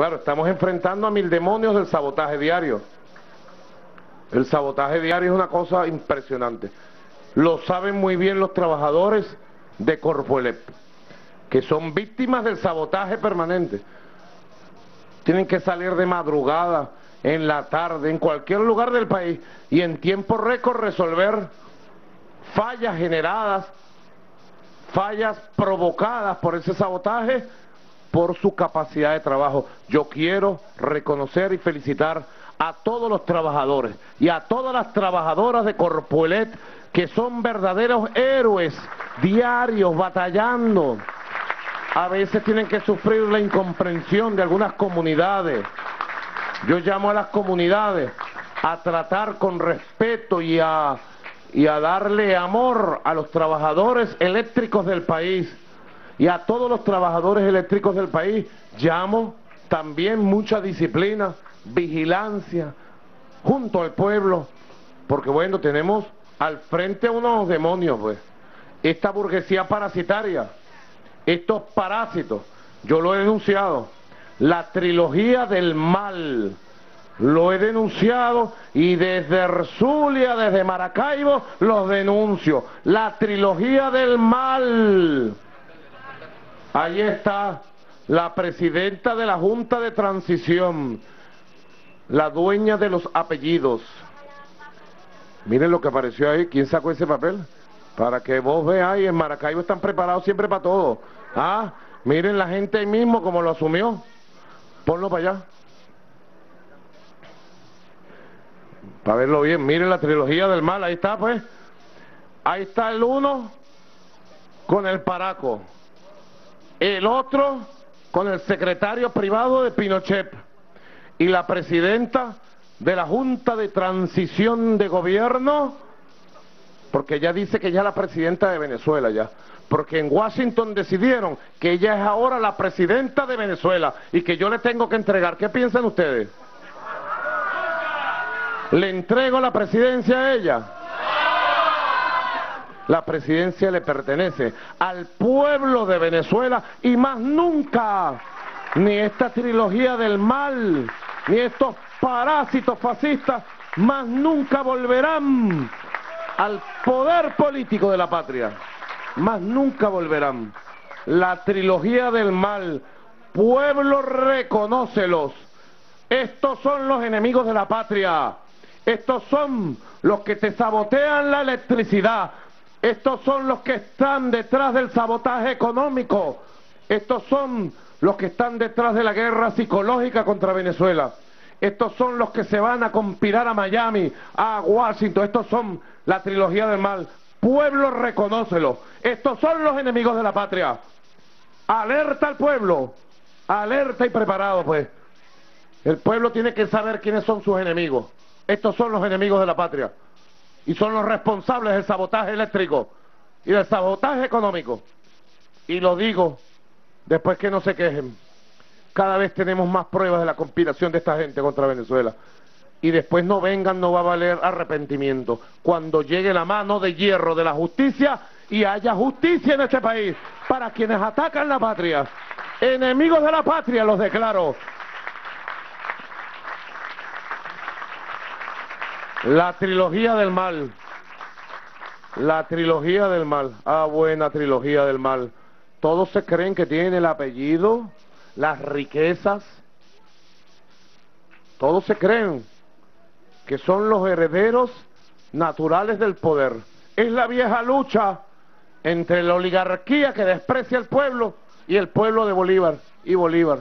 Claro, estamos enfrentando a mil demonios del sabotaje diario. El sabotaje diario es una cosa impresionante. Lo saben muy bien los trabajadores de Corpoelep, que son víctimas del sabotaje permanente. Tienen que salir de madrugada, en la tarde, en cualquier lugar del país, y en tiempo récord resolver fallas generadas, fallas provocadas por ese sabotaje por su capacidad de trabajo. Yo quiero reconocer y felicitar a todos los trabajadores y a todas las trabajadoras de Corpoelet que son verdaderos héroes diarios batallando. A veces tienen que sufrir la incomprensión de algunas comunidades. Yo llamo a las comunidades a tratar con respeto y a, y a darle amor a los trabajadores eléctricos del país y a todos los trabajadores eléctricos del país llamo también mucha disciplina, vigilancia, junto al pueblo, porque bueno, tenemos al frente unos demonios, pues, esta burguesía parasitaria, estos parásitos, yo lo he denunciado, la trilogía del mal, lo he denunciado y desde Erzulia, desde Maracaibo, los denuncio, la trilogía del mal. Ahí está la presidenta de la Junta de Transición, la dueña de los apellidos. Miren lo que apareció ahí. ¿Quién sacó ese papel? Para que vos veáis, en Maracaibo están preparados siempre para todo. Ah, miren la gente ahí mismo como lo asumió. Ponlo para allá. Para verlo bien. Miren la trilogía del mal. Ahí está, pues. Ahí está el uno con el paraco el otro con el secretario privado de Pinochet y la presidenta de la Junta de Transición de Gobierno, porque ella dice que ella es la presidenta de Venezuela ya, porque en Washington decidieron que ella es ahora la presidenta de Venezuela y que yo le tengo que entregar. ¿Qué piensan ustedes? ¿Le entrego la presidencia a ella? La presidencia le pertenece al pueblo de Venezuela y más nunca ni esta trilogía del mal, ni estos parásitos fascistas, más nunca volverán al poder político de la patria. Más nunca volverán. La trilogía del mal, pueblo reconócelos. Estos son los enemigos de la patria. Estos son los que te sabotean la electricidad, estos son los que están detrás del sabotaje económico. Estos son los que están detrás de la guerra psicológica contra Venezuela. Estos son los que se van a conspirar a Miami, a Washington. Estos son la trilogía del mal. Pueblo, reconócelo. Estos son los enemigos de la patria. Alerta al pueblo. Alerta y preparado, pues. El pueblo tiene que saber quiénes son sus enemigos. Estos son los enemigos de la patria y son los responsables del sabotaje eléctrico y del sabotaje económico. Y lo digo después que no se quejen. Cada vez tenemos más pruebas de la conspiración de esta gente contra Venezuela. Y después no vengan, no va a valer arrepentimiento. Cuando llegue la mano de hierro de la justicia y haya justicia en este país para quienes atacan la patria. Enemigos de la patria los declaro. La trilogía del mal. La trilogía del mal. Ah, buena trilogía del mal. Todos se creen que tienen el apellido, las riquezas. Todos se creen que son los herederos naturales del poder. Es la vieja lucha entre la oligarquía que desprecia al pueblo y el pueblo de Bolívar y Bolívar.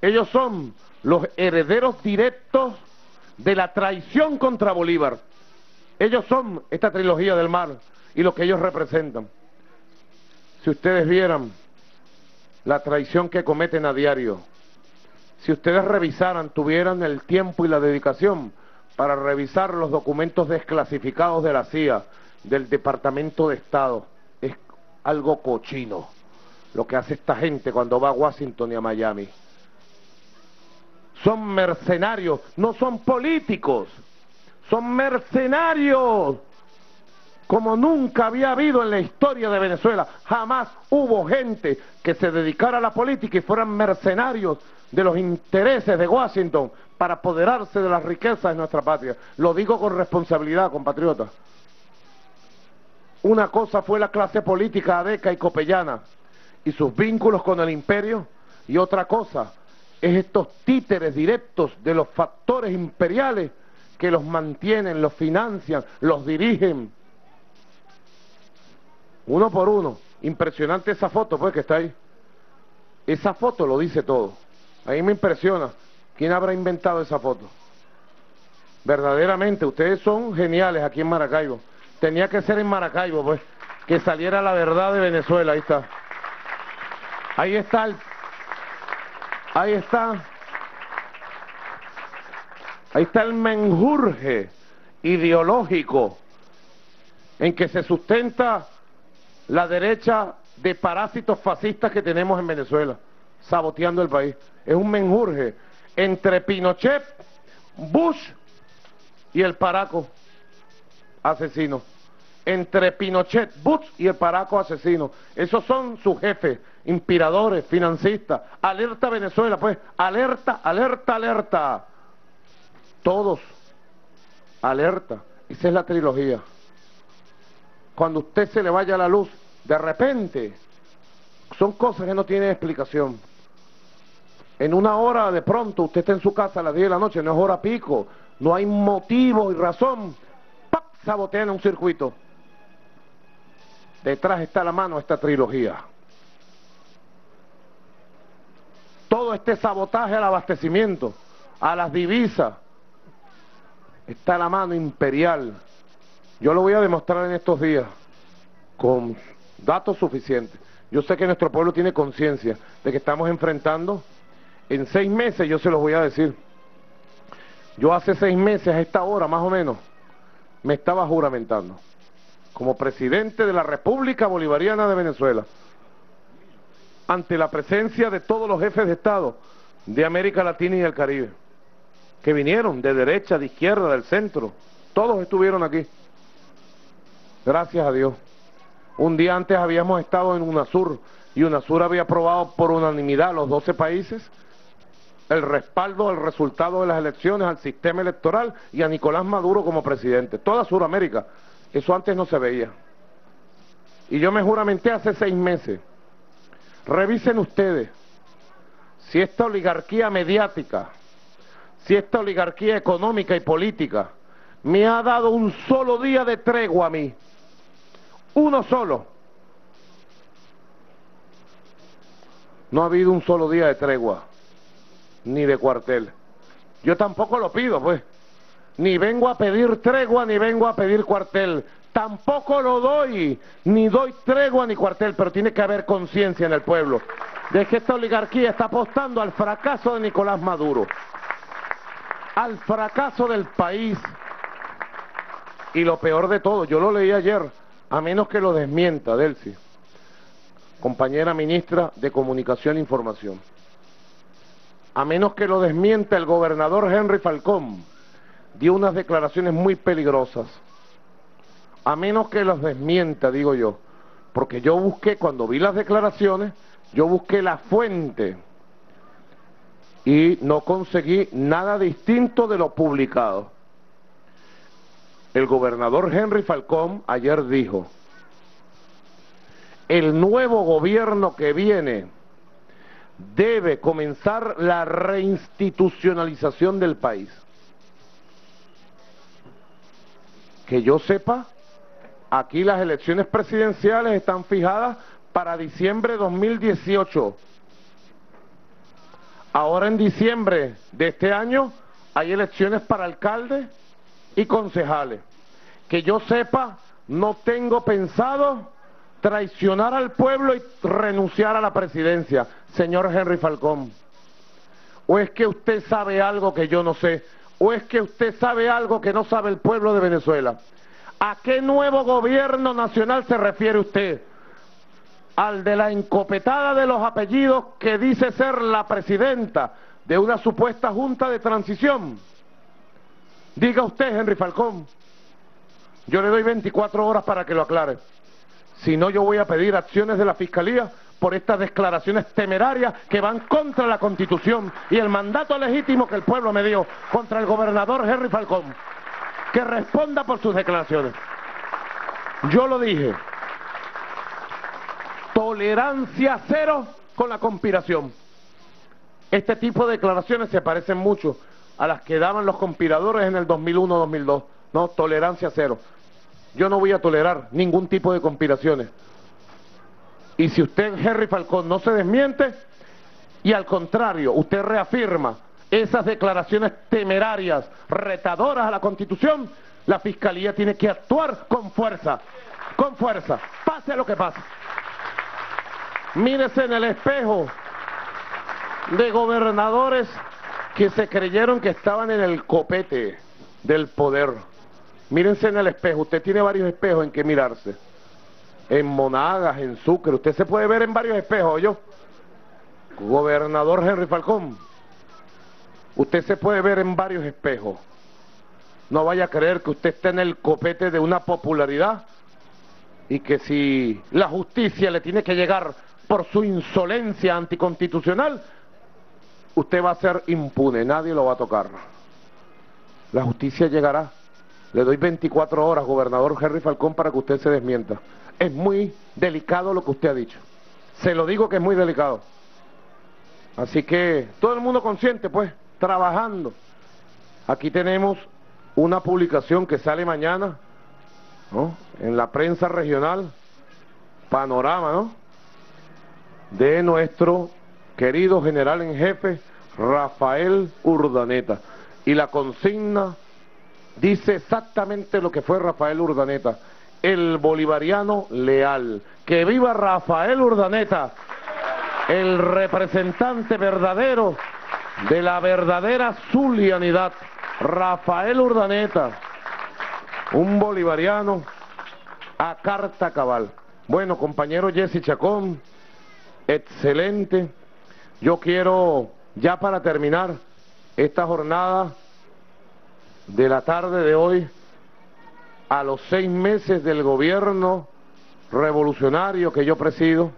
Ellos son los herederos directos de la traición contra Bolívar. Ellos son esta trilogía del mar y lo que ellos representan. Si ustedes vieran la traición que cometen a diario, si ustedes revisaran, tuvieran el tiempo y la dedicación para revisar los documentos desclasificados de la CIA, del Departamento de Estado, es algo cochino lo que hace esta gente cuando va a Washington y a Miami son mercenarios, no son políticos, son mercenarios como nunca había habido en la historia de Venezuela. Jamás hubo gente que se dedicara a la política y fueran mercenarios de los intereses de Washington para apoderarse de las riquezas de nuestra patria. Lo digo con responsabilidad, compatriotas. Una cosa fue la clase política adeca y copellana y sus vínculos con el imperio, y otra cosa es estos títeres directos de los factores imperiales que los mantienen, los financian, los dirigen uno por uno. Impresionante esa foto, pues, que está ahí. Esa foto lo dice todo. A mí me impresiona. ¿Quién habrá inventado esa foto? Verdaderamente, ustedes son geniales aquí en Maracaibo. Tenía que ser en Maracaibo, pues, que saliera la verdad de Venezuela. Ahí está. Ahí está el... Ahí está. Ahí está el menjurje ideológico en que se sustenta la derecha de parásitos fascistas que tenemos en Venezuela, saboteando el país. Es un menjurje entre Pinochet, Bush y el Paraco asesino. Entre Pinochet, Bush y el Paraco asesino. Esos son sus jefes, inspiradores, financistas. Alerta Venezuela, pues, alerta, alerta, alerta. Todos, alerta. Esa es la trilogía. Cuando usted se le vaya la luz, de repente, son cosas que no tienen explicación. En una hora de pronto usted está en su casa a las 10 de la noche, no es hora pico, no hay motivo y razón, ¡pap! sabotean un circuito. Detrás está la mano esta trilogía. Este sabotaje al abastecimiento, a las divisas, está la mano imperial. Yo lo voy a demostrar en estos días con datos suficientes. Yo sé que nuestro pueblo tiene conciencia de que estamos enfrentando, en seis meses yo se los voy a decir, yo hace seis meses a esta hora más o menos me estaba juramentando como presidente de la República Bolivariana de Venezuela ante la presencia de todos los jefes de Estado de América Latina y del Caribe que vinieron de derecha, de izquierda, del centro, todos estuvieron aquí. Gracias a Dios. Un día antes habíamos estado en UNASUR y UNASUR había aprobado por unanimidad los 12 países el respaldo al resultado de las elecciones, al sistema electoral y a Nicolás Maduro como presidente. Toda Sudamérica. Eso antes no se veía. Y yo me juramenté hace seis meses. Revisen ustedes si esta oligarquía mediática, si esta oligarquía económica y política me ha dado un solo día de tregua a mí uno solo. No ha habido un solo día de tregua, ni de cuartel. Yo tampoco lo pido, pues. Ni vengo a pedir tregua, ni vengo a pedir cuartel. Tampoco lo doy, ni doy tregua ni cuartel, pero tiene que haber conciencia en el pueblo de que esta oligarquía está apostando al fracaso de Nicolás Maduro, al fracaso del país. Y lo peor de todo, yo lo leí ayer, a menos que lo desmienta Delcy, compañera ministra de Comunicación e Información, a menos que lo desmienta el gobernador Henry Falcón, dio unas declaraciones muy peligrosas, a menos que los desmienta, digo yo, porque yo busqué, cuando vi las declaraciones, yo busqué la fuente y no conseguí nada distinto de lo publicado. El gobernador Henry Falcón ayer dijo, el nuevo gobierno que viene debe comenzar la reinstitucionalización del país. Que yo sepa, aquí las elecciones presidenciales están fijadas para diciembre de 2018. Ahora en diciembre de este año hay elecciones para alcalde y concejales. Que yo sepa, no tengo pensado traicionar al pueblo y renunciar a la presidencia, señor Henry Falcón. ¿O es que usted sabe algo que yo no sé? ¿O es que usted sabe algo que no sabe el pueblo de Venezuela? ¿A qué nuevo gobierno nacional se refiere usted? ¿Al de la encopetada de los apellidos que dice ser la presidenta de una supuesta junta de transición? Diga usted, Henry Falcón. Yo le doy 24 horas para que lo aclare. Si no, yo voy a pedir acciones de la Fiscalía por estas declaraciones temerarias que van contra la Constitución y el mandato legítimo que el pueblo me dio contra el gobernador Henry Falcón. Que responda por sus declaraciones. Yo lo dije. Tolerancia cero con la conspiración. Este tipo de declaraciones se parecen mucho a las que daban los conspiradores en el 2001-2002. No, tolerancia cero. Yo no voy a tolerar ningún tipo de conspiraciones. Y si usted, Henry Falcón, no se desmiente, y al contrario, usted reafirma esas declaraciones temerarias, retadoras a la Constitución, la Fiscalía tiene que actuar con fuerza, con fuerza, pase lo que pase. Mírese en el espejo de gobernadores que se creyeron que estaban en el copete del poder. Mírense en el espejo, usted tiene varios espejos en que mirarse. En Monagas, en Sucre, usted se puede ver en varios espejos, yo. Gobernador Henry Falcón, usted se puede ver en varios espejos. No vaya a creer que usted está en el copete de una popularidad y que si la justicia le tiene que llegar por su insolencia anticonstitucional, usted va a ser impune, nadie lo va a tocar. La justicia llegará. Le doy 24 horas, gobernador Henry Falcón, para que usted se desmienta. Es muy delicado lo que usted ha dicho. Se lo digo que es muy delicado. Así que todo el mundo consciente, pues, trabajando. Aquí tenemos una publicación que sale mañana. En la prensa regional, panorama, ¿no? De nuestro querido general en jefe, Rafael Urdaneta. Y la consigna dice exactamente lo que fue Rafael Urdaneta, el bolivariano leal. Que viva Rafael Urdaneta, el representante verdadero de la verdadera zulianidad. Rafael Urdaneta, un bolivariano a carta cabal. Bueno, compañero Jesse Chacón, excelente. Yo quiero, ya para terminar esta jornada, de la tarde de hoy a los seis meses del gobierno revolucionario que yo presido,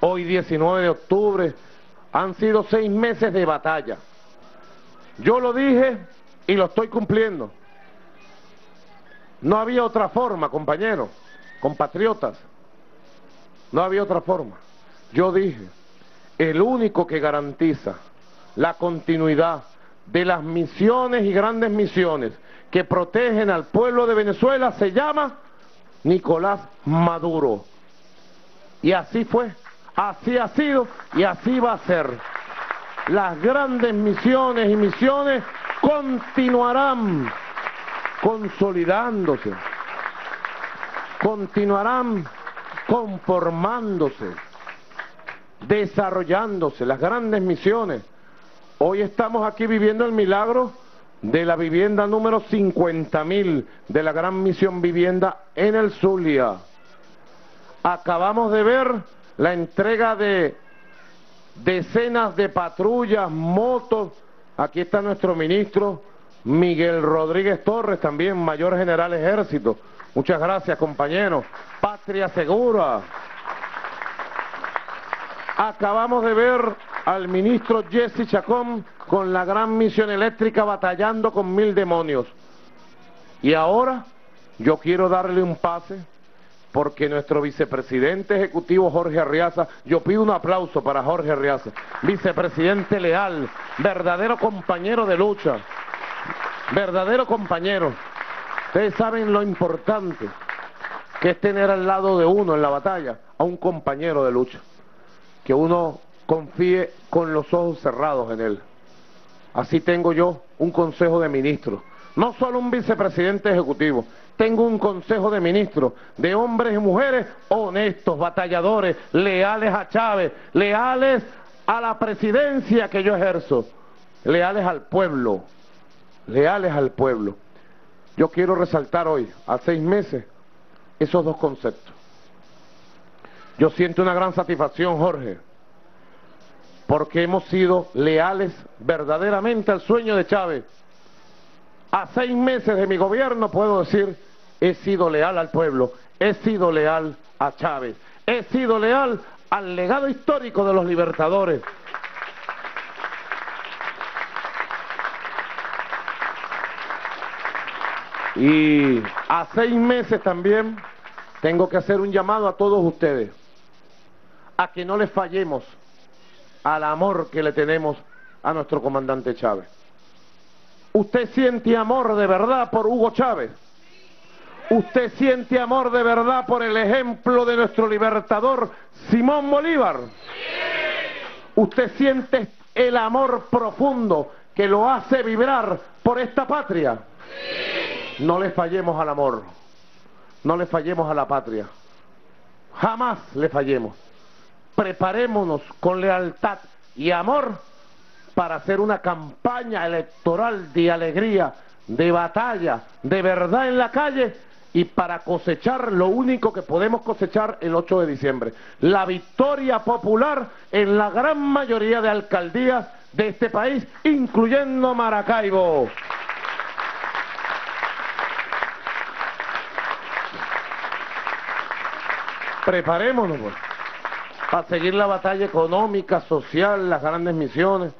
hoy 19 de octubre, han sido seis meses de batalla. Yo lo dije y lo estoy cumpliendo. No había otra forma, compañeros, compatriotas. No había otra forma. Yo dije, el único que garantiza la continuidad de las misiones y grandes misiones que protegen al pueblo de Venezuela se llama Nicolás Maduro. Y así fue, así ha sido y así va a ser. Las grandes misiones y misiones continuarán consolidándose, continuarán conformándose, desarrollándose las grandes misiones Hoy estamos aquí viviendo el milagro de la vivienda número 50.000 de la Gran Misión Vivienda en el Zulia. Acabamos de ver la entrega de decenas de patrullas, motos. Aquí está nuestro ministro Miguel Rodríguez Torres, también mayor general ejército. Muchas gracias, compañeros. Patria Segura. Acabamos de ver al ministro Jesse Chacón con la gran misión eléctrica batallando con mil demonios. Y ahora yo quiero darle un pase porque nuestro vicepresidente ejecutivo Jorge Arriaza, yo pido un aplauso para Jorge Arriaza, vicepresidente leal, verdadero compañero de lucha, verdadero compañero. Ustedes saben lo importante que es tener al lado de uno en la batalla a un compañero de lucha, que uno confíe con los ojos cerrados en él. Así tengo yo un consejo de ministros, no solo un vicepresidente ejecutivo, tengo un consejo de ministros, de hombres y mujeres honestos, batalladores, leales a Chávez, leales a la presidencia que yo ejerzo, leales al pueblo, leales al pueblo. Yo quiero resaltar hoy, a seis meses, esos dos conceptos. Yo siento una gran satisfacción, Jorge, porque hemos sido leales verdaderamente al sueño de Chávez. A seis meses de mi gobierno puedo decir he sido leal al pueblo, he sido leal a Chávez, he sido leal al legado histórico de los libertadores. Y a seis meses también tengo que hacer un llamado a todos ustedes, a que no les fallemos al amor que le tenemos a nuestro comandante Chávez. ¿Usted siente amor de verdad por Hugo Chávez? ¿Usted siente amor de verdad por el ejemplo de nuestro libertador Simón Bolívar? ¿Usted siente el amor profundo que lo hace vibrar por esta patria? No le fallemos al amor, no le fallemos a la patria, jamás le fallemos. Preparémonos con lealtad y amor para hacer una campaña electoral de alegría, de batalla, de verdad en la calle y para cosechar lo único que podemos cosechar el 8 de diciembre, la victoria popular en la gran mayoría de alcaldías de este país, incluyendo Maracaibo. Preparémonos pues, para seguir la batalla económica, social, las grandes misiones,